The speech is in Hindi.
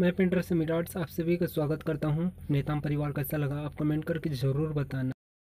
मैं पेंटर से मिराट्स आप सभी का स्वागत करता हूँ। नेताम परिवार कैसा लगा आप कमेंट करके ज़रूर बताना।